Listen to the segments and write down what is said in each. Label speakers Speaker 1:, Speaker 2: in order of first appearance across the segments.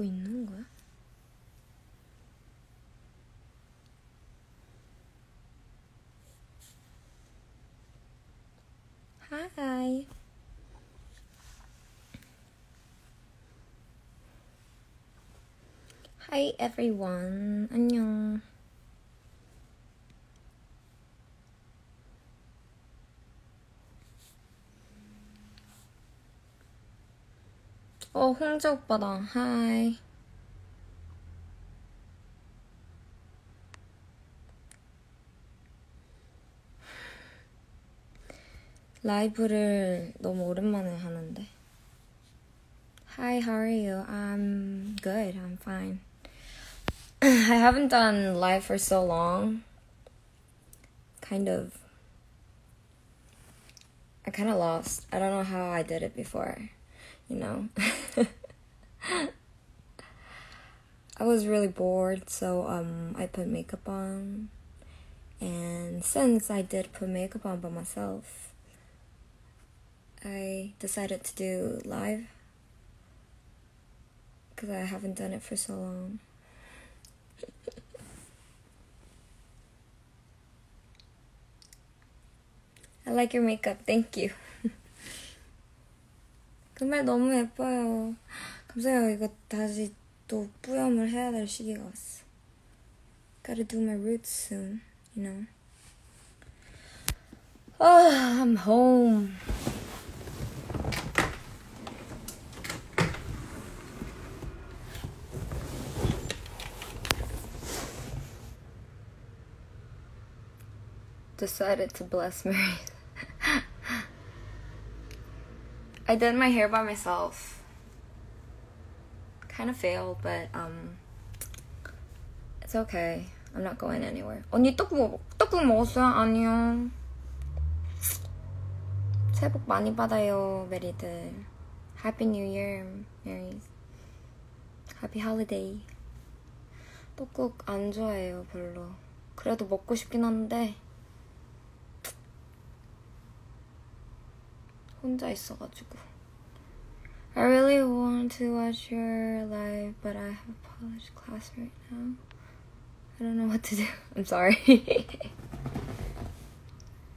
Speaker 1: 되고 있는 거야? Hi. Hi everyone. 안녕. 어, 홍재 오빠다. 하이. 라이브를 너무 오랜만에 하는데. Hi, how are you? I'm good. I'm fine. I haven't done live for so long. Kind of. I kind of lost. I don't know how I did it before. You know? I was really bored, so um, I put makeup on. And since I did put makeup on by myself, I decided to do live because I haven't done it for so long. I like your makeup. Thank you. 정말 너무 예뻐요. 감사해요. 이거 다시 또 뿌염을 해야 될 시기가 왔어. Gotta do my roots soon, you know. Oh, I'm home. Decided to bless Mary. I did my hair by myself. Kind of failed, but um, it's okay. I'm not going anywhere. 언니 떡국 떡국 먹었어요? 아니요. 새해 복 많이 받아요, 메리들. Happy New Year, Marys. Happy Holiday. 떡국 안 좋아해요, 별로. 그래도 먹고 싶긴 한데 혼자 있어가지고. I really want to watch your live, but I have a Polish class right now. I don't know what to do. I'm sorry.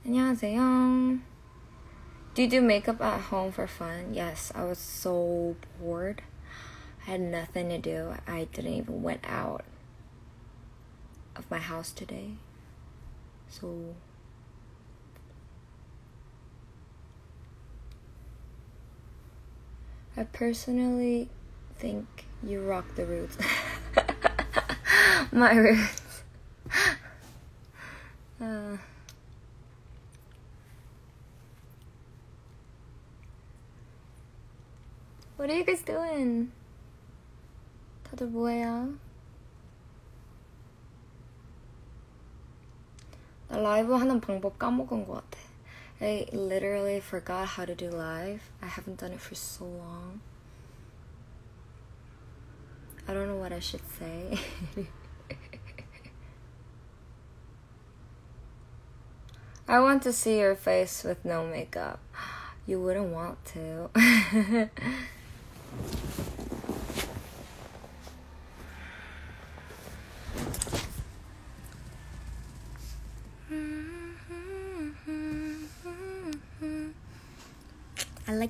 Speaker 1: 안녕하세요. Do you do makeup at home for fun? Yes, I was so bored. I had nothing to do. I didn't even went out of my house today. So I personally think you rock the roots. My roots. Uh, what are you guys doing? 다들 뭐해요? 나 라이브 하는 방법 까먹은 것 같아. I literally forgot how to do live. I haven't done it for so long. I don't know what I should say. I want to see your face with no makeup. You wouldn't want to.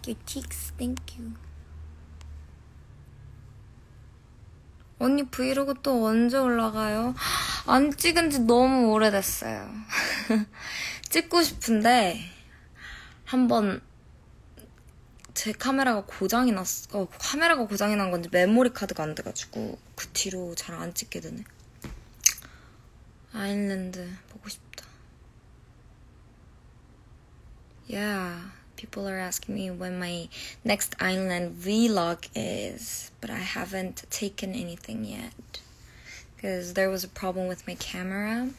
Speaker 1: like your cheeks. Thank you. 언니 브이로그 또 언제 올라가요? 안 찍은 지 너무 오래됐어요. 찍고 싶은데 한번 제 카메라가 고장이 났어. 어, 카메라가 고장이 난 건지 메모리 카드가 안 돼가지고 그 뒤로 잘 안 찍게 되네. 아일랜드 보고 싶다. Yeah. People are asking me when my next island vlog is, but I haven't taken anything yet because there was a problem with my camera.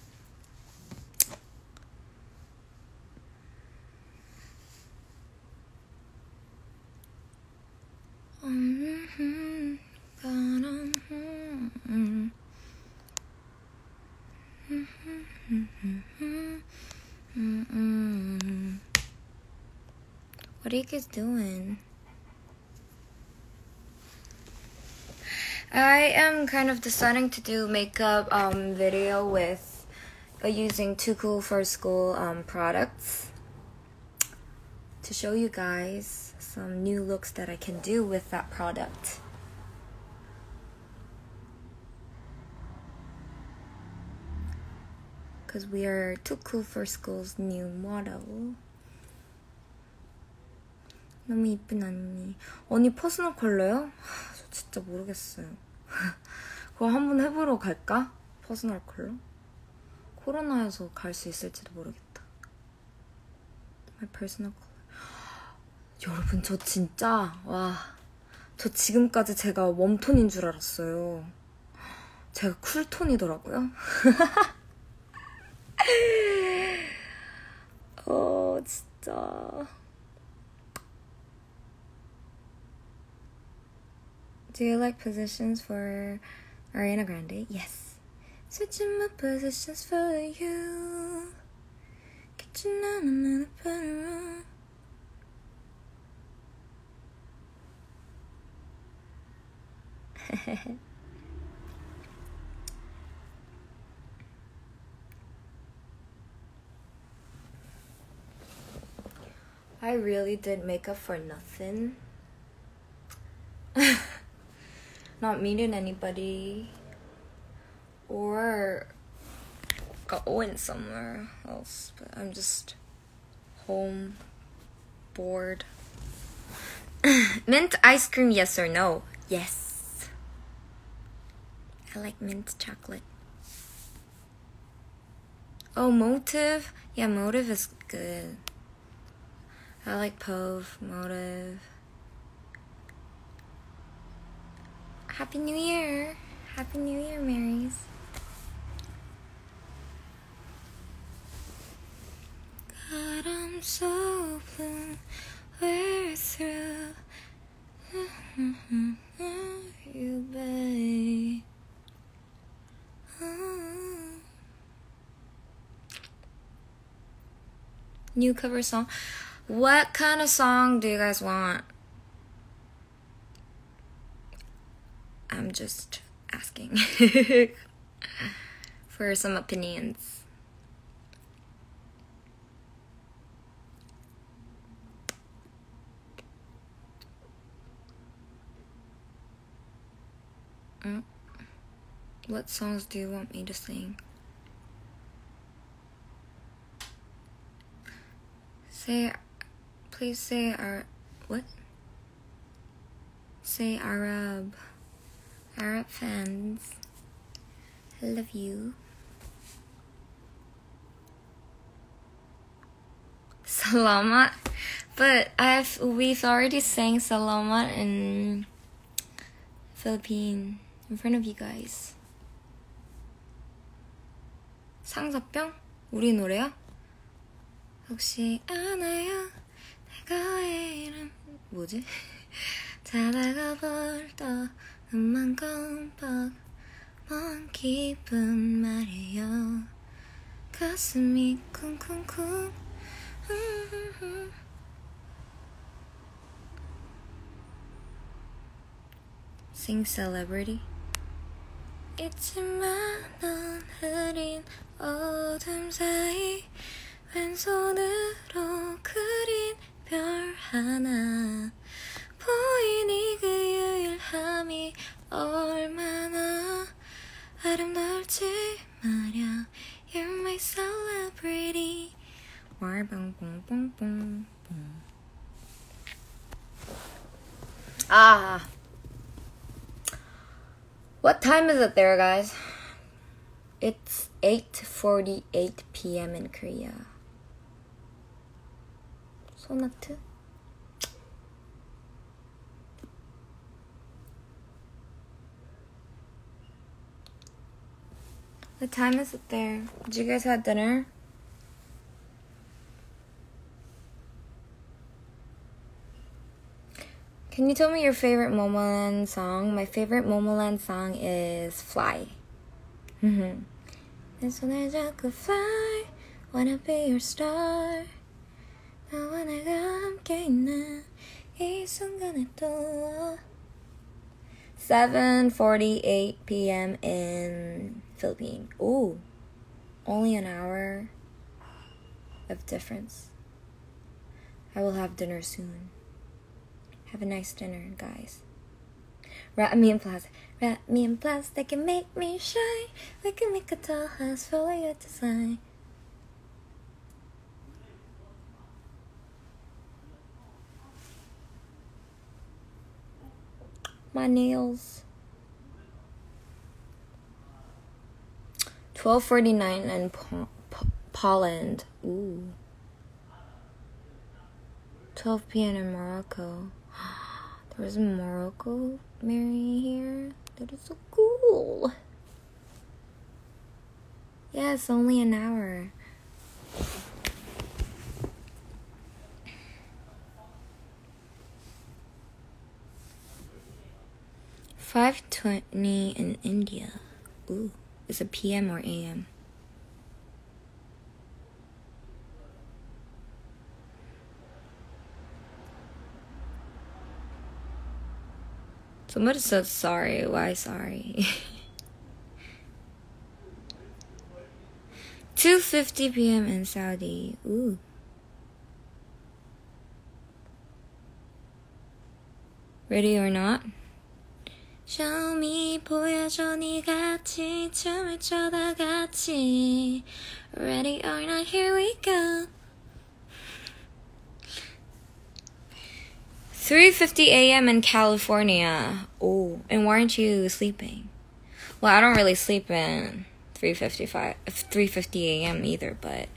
Speaker 1: Mm-hmm. What are you guys doing? I am kind of deciding to do makeup um, video with uh, using Too Cool for School um, products to show you guys some new looks that I can do with that product. Because we are Too Cool for School's new model. 너무 이쁜 언니. 언니 퍼스널 컬러요? 저 진짜 모르겠어요. 그거 한번 해보러 갈까? 퍼스널 컬러? 코로나여서 갈 수 있을지도 모르겠다. My personal color. 여러분, 저 진짜, 와. 저 지금까지 제가 웜톤인 줄 알았어요. 제가 쿨톤이더라고요. 어, 진짜. Do you like positions for Ariana Grande? Yes. Switching my positions for you. Get you now in a room. I really did makeup for nothing. Not meeting anybody. Or going somewhere else. But I'm just home, bored. mint ice cream, yes or no? Yes. I like mint chocolate. Oh, Motive? Yeah, Motive is good. I like Pove, Motive. Happy New Year! Happy New Year, Marys. God, I'm so blue. We're through. you. New cover song. What kind of song do you guys want? Just asking for some opinions. Mm. What songs do you want me to sing? Say, please say our, what? Say Arab. Arab fans. I love you. Salamat. But I've we've already sang Salamat in Philippine in front of you guys. 상사병? 우리 노래야? 혹시 아나요? 내가 왜 이름 뭐지? 자다가 벌떡 음만 껌뻑 먼 기분 말이에요 가슴이 쿵쿵쿵. Sing celebrity. 있지만 넌 흐린 어둠 사이 왼손으로 그린 별 하나 보이니 그 유일함이 얼마나 아름다울지 말야 You're my celebrity 왈봉봉봉봉봉 Ah What time is it there guys? It's 8.48 p.m. in Korea 소나트? What time is it there? Did you guys have dinner? Can you tell me your favorite Momoland song? My favorite Momoland song is Fly. Mm-hmm. fly, wanna be your star. 너와 내가 함께 있는 이 순간에 또 7:48 p.m. in Philippines. Ooh, only an hour of difference. I will have dinner soon. Have a nice dinner, guys. Wrap me in plastic. Wrap me in plastic and make me shine. We can make a tall house for your design. My nails. 1249 in po- po- Poland. Ooh. 12 p.m. in Morocco. There was a Morocco Mary here. That is so cool. Yeah, it's only an hour. Five twenty in India. Ooh, is it PM or AM? Somebody said sorry. Why sorry? 2:50 p.m. in Saudi. Ooh. Ready or not? Show me 보여줘 네 같이 춤을 춰다 같이 Ready or not, here we go 3:50 a.m. in California. Oh, and why aren't you sleeping? Well, I don't really sleep in 3:55 3:50 a.m. either, but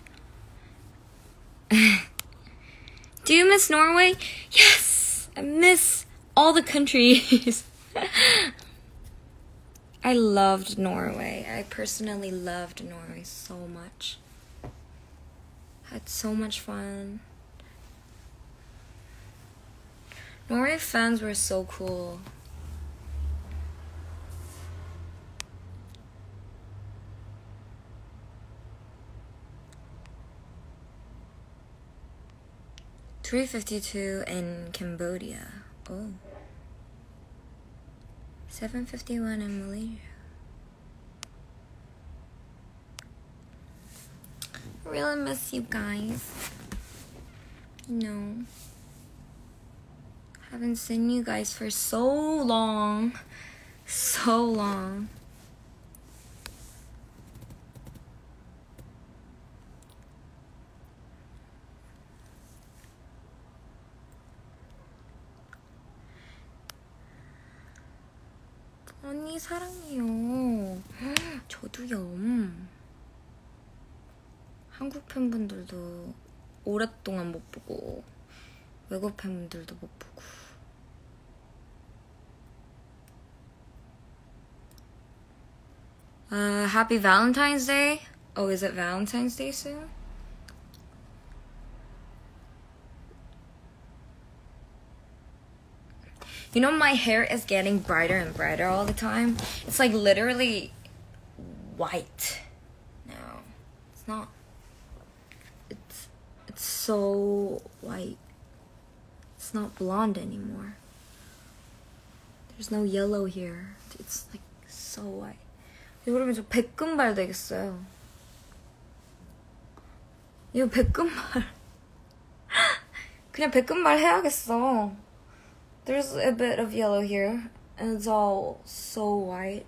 Speaker 1: Do you miss Norway? Yes. I miss all the countries. I loved Norway. I personally loved Norway so much. Had so much fun. Norway fans were so cool. Three fifty two in Cambodia. Oh. Seven fifty one in Malaysia. Really miss you guys. No. Haven't seen you guys for so long. So long. 사랑해요. 저도요. 한국 팬분들도 오랫동안 못 보고 외국 팬분들도 못 보고 Uh, happy Valentine's Day. Oh, is it Valentine's Day soon? You know, my hair is getting brighter and brighter all the time. It's like literally white now. It's not. It's it's so white. It's not blonde anymore. There's no yellow here. It's like so white. 이러면 저 백금발 되겠어요. 이거 백금발. 그냥 백금발 해야겠어. There's a bit of yellow here, and it's all so white.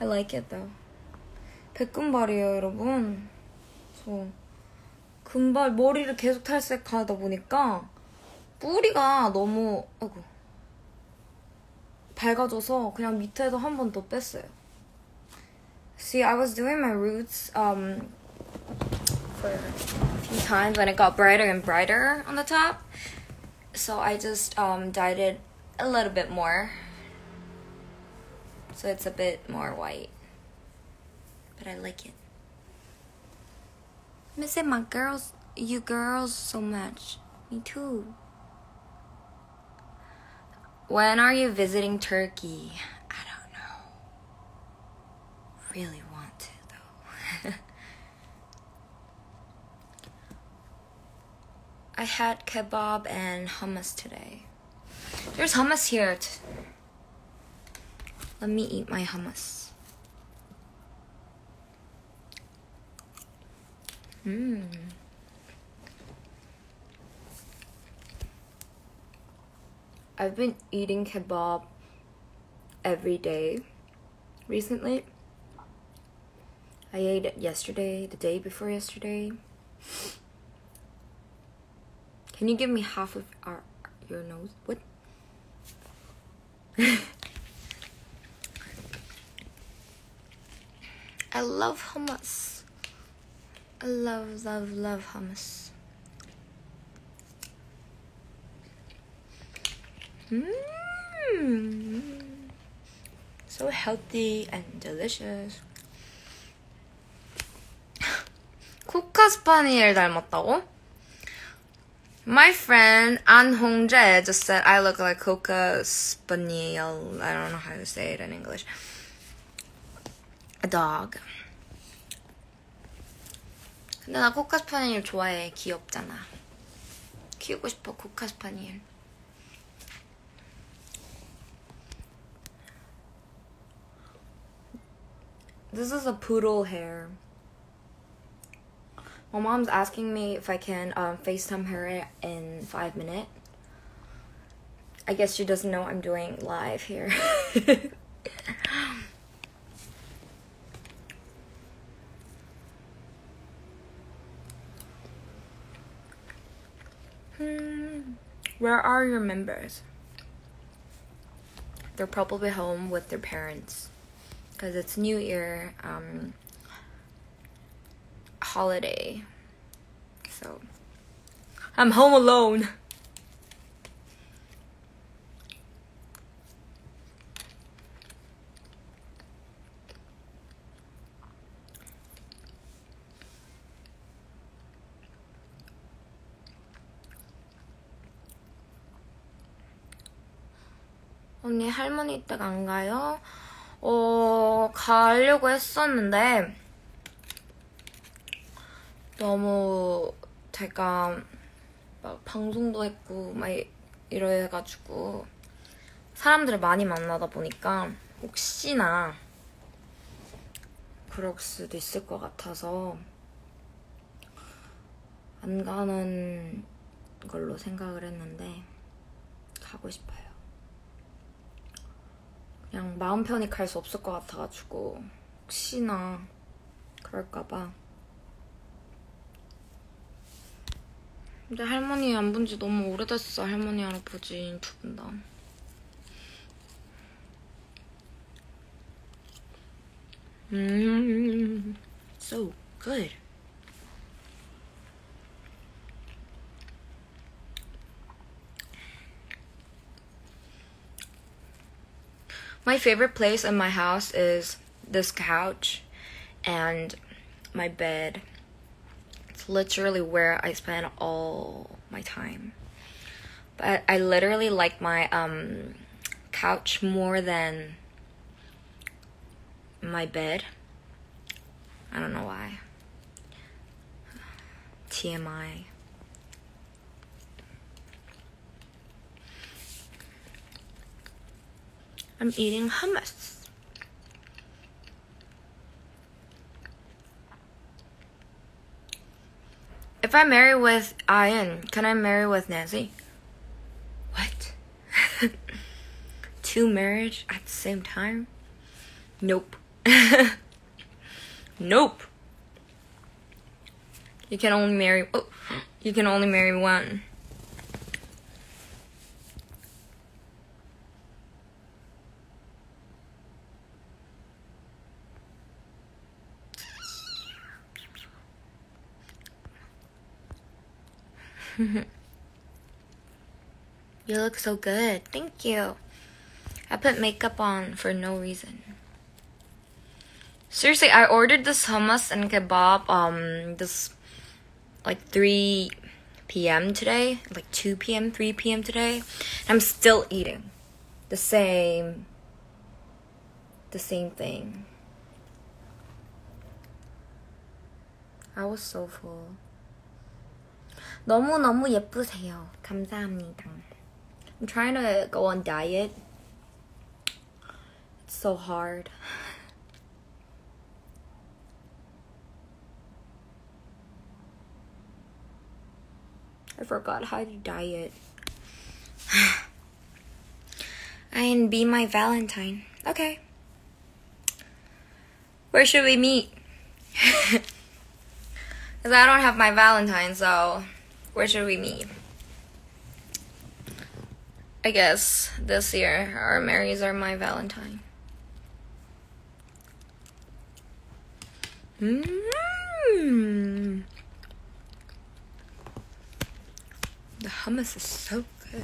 Speaker 1: I like it though. 백금발이에요, 여러분. 저 금발 머리를 계속 탈색하다 보니까 뿌리가 너무 아이고 밝아져서 그냥 밑에도 한 번 더 뺐어요. See, I was doing my roots um for a few times when it got brighter and brighter on the top. So I just um dyed it a little bit more. So it's a bit more white. But I like it. Missing my girls you girls so much. Me too. When are you visiting Turkey? I don't know. Really want to though. I had kebab and hummus today. There's hummus here. Let me eat my hummus. Mmm. I've been eating kebab every day recently. I ate it yesterday, the day before yesterday. Can you give me half of our your nose? What? I love hummus. I love, love, love hummus. Mmm. So healthy and delicious. 코카 스파니엘 닮았다고? My friend An Hongjae just said I look like Coca Spaniel. I don't know how to say it in English. A dog. 근데 나 코카 스파니엘 좋아해. 귀엽잖아. 키우고 싶어, 코카 스파니엘. This is a poodle hair. My mom's asking me if I can um, FaceTime her in five minutes. I guess she doesn't know I'm doing live here. hmm. Where are your members? They're probably home with their parents because it's New Year. Um, holiday. So I'm home alone. 언니 할머니 댁 안 가요? 어, 가려고 했었는데 너무 제가 막 방송도 했고 막 이래가지고 사람들을 많이 만나다 보니까 혹시나 그럴 수도 있을 것 같아서 안 가는 걸로 생각을 했는데 가고 싶어요. 그냥 마음 편히 갈 수 없을 것 같아가지고 혹시나 그럴까봐 근데 할머니 안 본 지 너무 오래됐어. 할머니, 할아버지 두 분 다. 음, so good. My favorite place in my house is this couch and my bed literally where I spend all my time. But I literally like my um, couch more than my bed. I don't know why. TMI. I'm eating hummus. If I marry with Ian, can I marry with Nancy? What? Two marriage at the same time? Nope. nope. You can only marry oh, you can only marry one. you look so good. Thank you. I put makeup on for no reason. Seriously, I ordered this hummus and kebab um this like 3 p.m. today, like 2 p.m., 3 p.m. today. I'm still eating the same the same thing. I was so full. 너무너무 예쁘세요. 감사합니다. I'm trying to go on diet. It's so hard. I forgot how to diet. and be my Valentine. Okay. Where should we meet? Because I don't have my Valentine, so where should we meet? I guess this year our Marys are my Valentine. Mmm. The hummus is so good.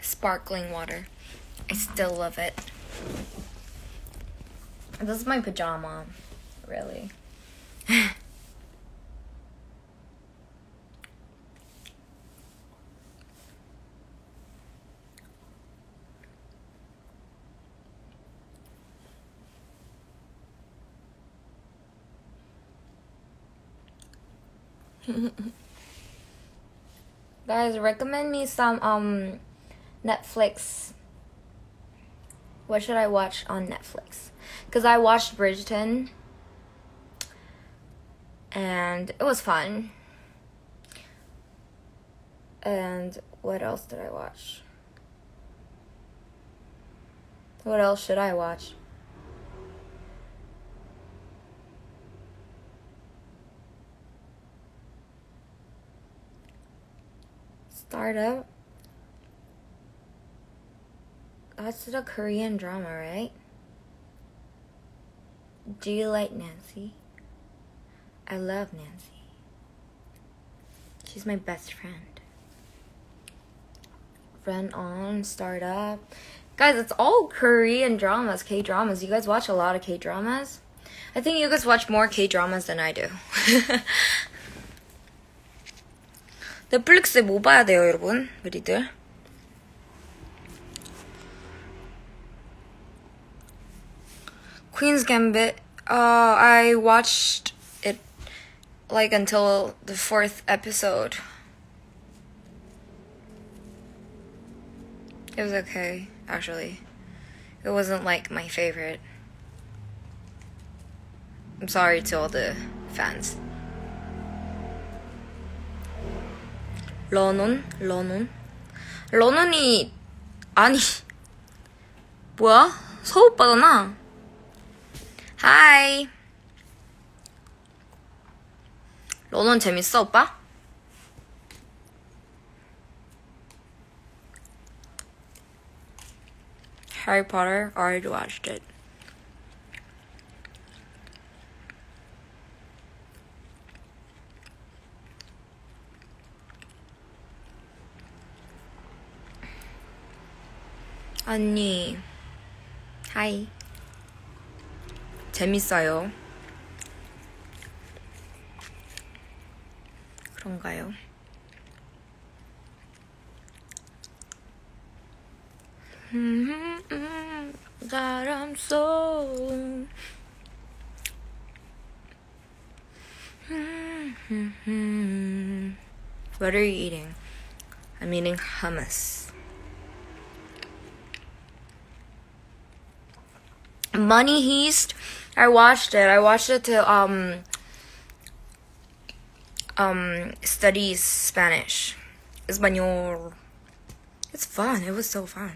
Speaker 1: Sparkling water. Still love it. This is my pajama, really. Guys, recommend me some um Netflix. What should I watch on Netflix? Because I watched Bridgerton and it was fun. And what else did I watch? What else should I watch? Startup. That's the Korean drama, right? Do you like Nancy? I love Nancy. She's my best friend. Run on, startup. Guys, it's all Korean dramas, K dramas. You guys watch a lot of K dramas? I think you guys watch more K dramas than I do. 넷플릭스에 뭐 봐야 돼요, 여러분? 우리들. Queen's Gambit. Uh, I watched it like until the fourth episode. It was okay, actually. It wasn't like my favorite. I'm sorry to all the fans. 러논? 러논? 러논이 아니 뭐야? 서오빠잖아 하이 러논 재밌어 오빠? Harry Potter already watched it 언니, 하이. 재밌어요. 그런가요? 바람 속 What are you eating? I'm eating hummus. Money Heist. I watched it. I watched it to um um study Spanish. Espanol. It's fun. It was so fun.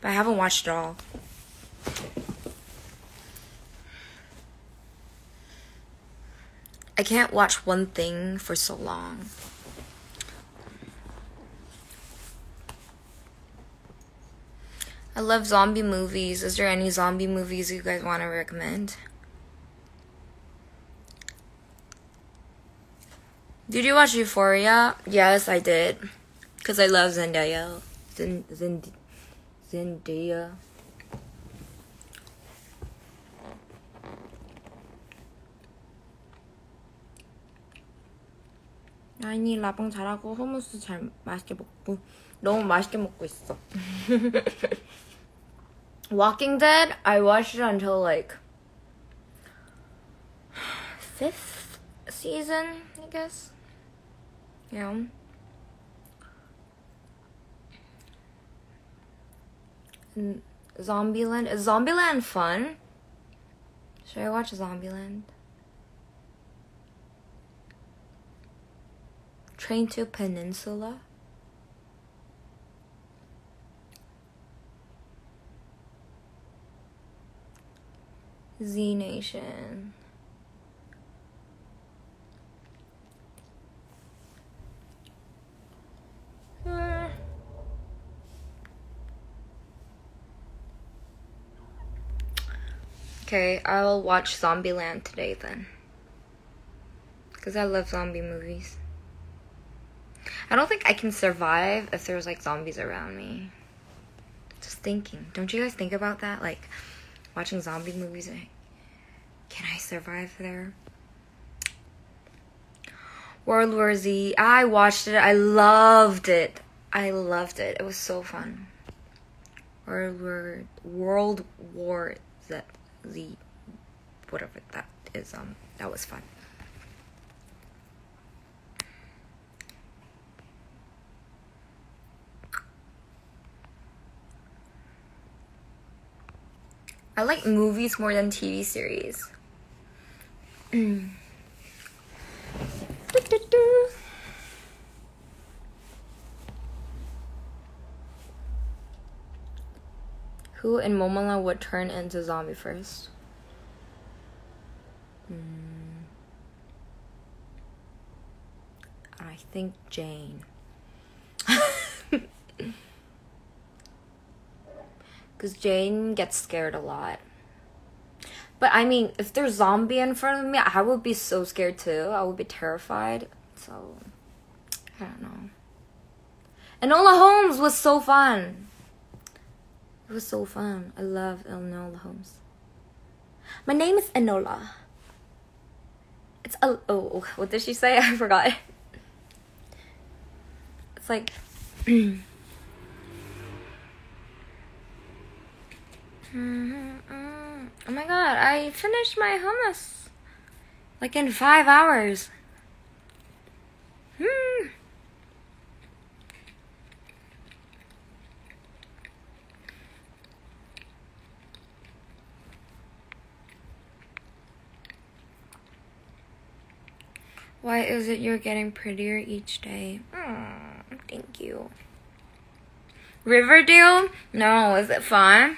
Speaker 1: But I haven't watched it all. I can't watch one thing for so long. I love zombie movies. Is there any zombie movies you guys want to recommend? Did you watch Euphoria? Yes, I did. Because I love Zendaya. Zend- Zend- Zendaya. 아니 라방 잘하고 hummus 잘 맛있게 먹고 너무 맛있게 먹고 있어. Walking Dead, I watched it until like fifth season, I guess. Yeah. And Zombieland. Is Zombieland fun? Should I watch Zombieland? Train to Peninsula? Z Nation. Okay, I'll watch Zombieland today then. Because I love zombie movies. I don't think I can survive if there's like zombies around me. Just thinking. Don't you guys think about that? Like, watching zombie movies. Can I survive there? World War Z. I watched it. I loved it. I loved it. It was so fun. World War World War Z, whatever that is. Um, that was fun. I like movies more than TV series. Who in Momoland would turn into zombie first? Mm. I think Jane. Because Jane gets scared a lot. But I mean, if there's zombie in front of me, I would be so scared too. I would be terrified. So, I don't know. Enola Holmes was so fun. It was so fun. I love Enola Holmes. My name is Enola. It's a oh, oh what did she say? I forgot. It's like Oh my god, I finished my hummus. Like in five hours. Hmm. Why is it you're getting prettier each day? Oh, thank you. Riverdale? No, is it fun?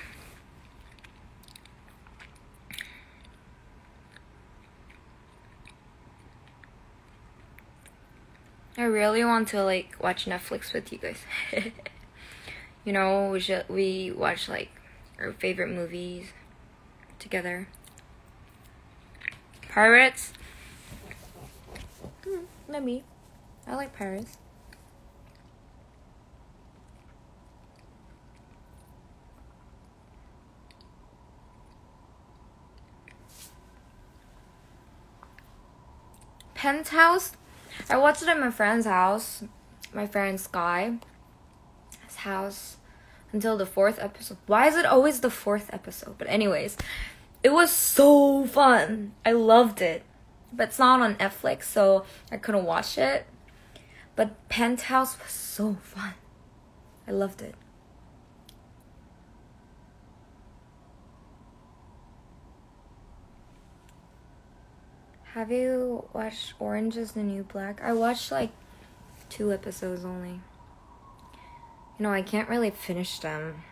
Speaker 1: I really want to like watch Netflix with you guys. you know, we should we watch like our favorite movies together. Pirates. Mm, let me. I like pirates. Penthouse I watched it at my friend's house, my friend Sky's house, until the fourth episode. Why is it always the fourth episode? But anyways, it was so fun. I loved it. But it's not on Netflix, so I couldn't watch it. But Penthouse was so fun. I loved it. Have you watched Orange is the New Black? I watched like two episodes only. You know, I can't really finish them.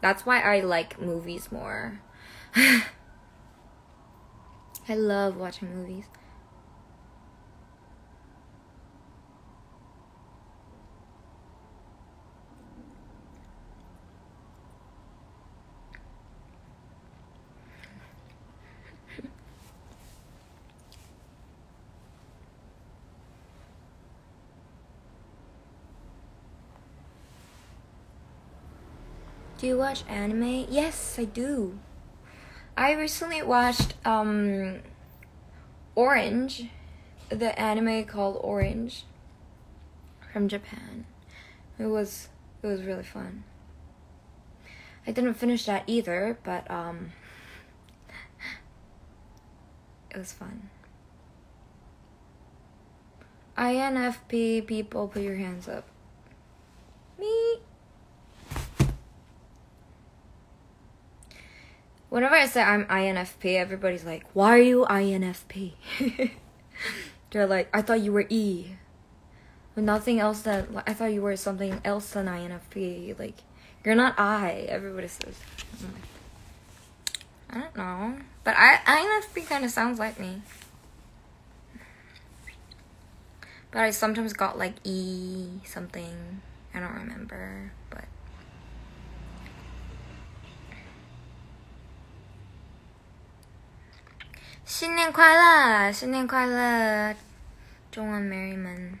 Speaker 1: That's why I like movies more. I love watching movies. Do you watch anime? Yes, I do. I recently watched um Orange, the anime called Orange from Japan. It was it was really fun. I didn't finish that either, but um it was fun. INFP people, put your hands up. Me. Whenever I say I'm INFP, everybody's like, why are you INFP? They're like, I thought you were E. But nothing else that, I thought you were something else than INFP. Like, you're not I. Everybody says. I don't know. But I, INFP kind of sounds like me. But I sometimes got like E something. I don't remember. But. 신년 快乐!新年快乐! 종원 메리만.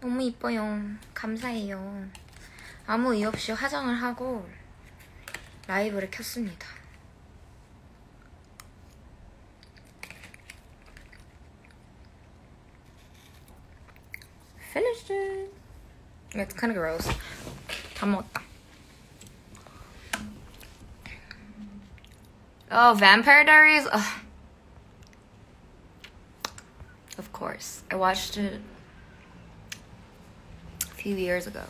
Speaker 1: 너무 이뻐요. 감사해요. 아무 이유 없이 화장을 하고 라이브를 켰습니다. Finished it. It's kind of gross. 다 먹었다. Oh, Vampire Diaries? Ugh. Of course. I watched it a few years ago.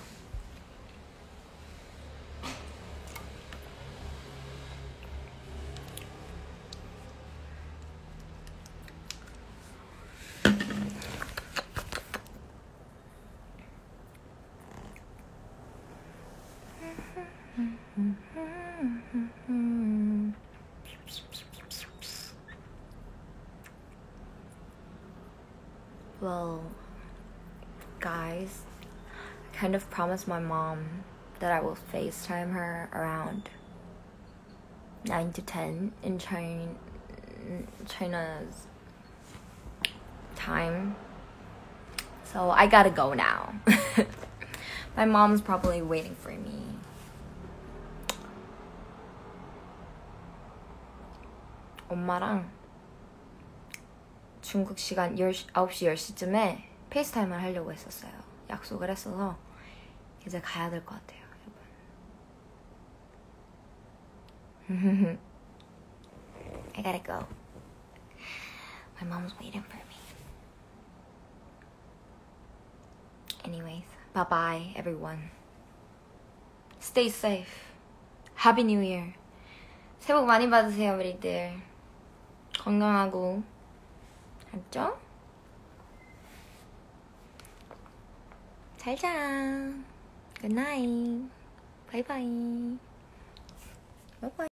Speaker 1: Well, guys, I kind of promised my mom that I will FaceTime her around 9 to 10 in China, China's time. So I gotta go now. my mom's probably waiting for me. 엄마랑 중국 시간 10시, 9시 10시쯤에 페이스타임을 하려고 했었어요. 약속을 했어서 이제 가야 될 것 같아요, 여러분. I gotta go. My mom's waiting for me. Anyways, bye bye, everyone. Stay safe. Happy New Year. 새해 복 많이 받으세요, 우리들. 건강하고. 알죠? 잘 자. Good night. Bye bye. Bye bye.